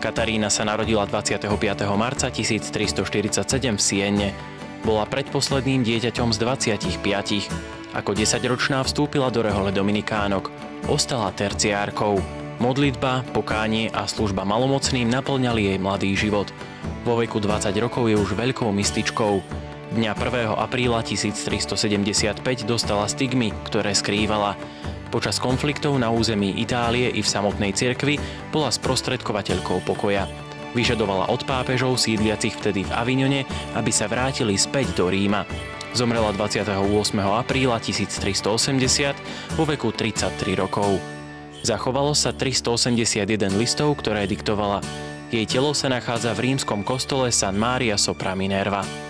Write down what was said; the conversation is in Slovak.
Katarína sa narodila 25. marca 1347 v Sienne. Bola predposledným dieťaťom z 25. Ako 10-ročná vstúpila do rehole Dominikánok. Ostala terciárkou. Modlitba, pokánie a služba malomocným naplňali jej mladý život. Vo veku 20 rokov je už veľkou mystičkou. Dňa 1. apríla 1375 dostala stigmy, ktoré skrývala. Počas konfliktov na území Itálie i v samotnej cirkvi bola sprostredkovateľkou pokoja. Vyžadovala od pápežov sídliacich vtedy v Avignone, aby sa vrátili späť do Ríma. Zomrela 28. apríla 1380 vo veku 33 rokov. Zachovalo sa 381 listov, ktoré diktovala. Jej telo sa nachádza v rímskom kostole San Maria Sopra Minerva.